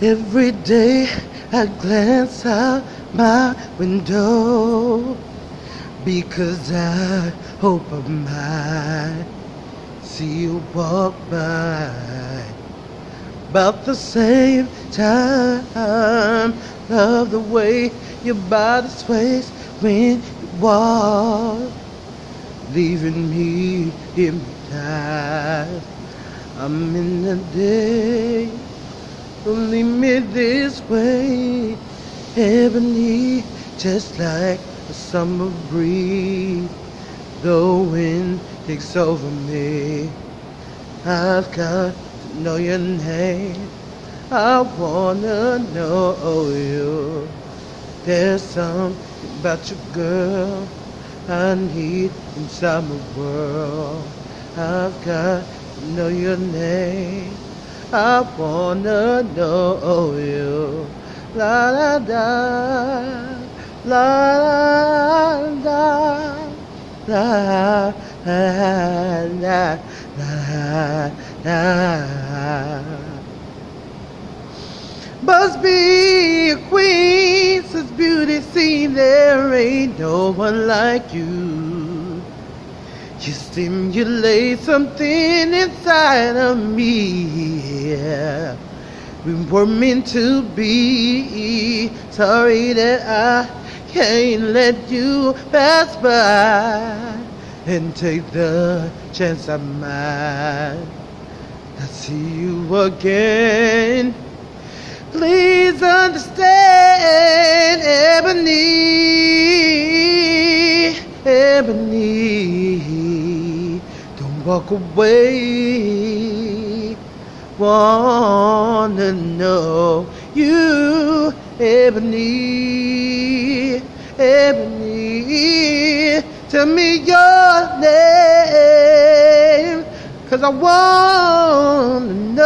Every day I glance out my window because I hope I might see you walk by. About the same time, love the way your body sways when you walk, leaving me hypnotized. I'm in the day. Leave me this way, ebony, just like a summer breeze. The wind takes over me. I've got to know your name. I wanna know you. There's something about you, girl. I need inside my world. I've got to know your name. I wanna know you. La la da, la la da, la la la la la. Must be a queen, since beauty seems there ain't no one like you. You stimulate something inside of me. Yeah. We were meant to be. Sorry that I can't let you pass by and take the chance I might not see you again. Please understand, Ebony, Ebony, away. Wanna know you, Ebony, Ebony. Tell me your name, cause I want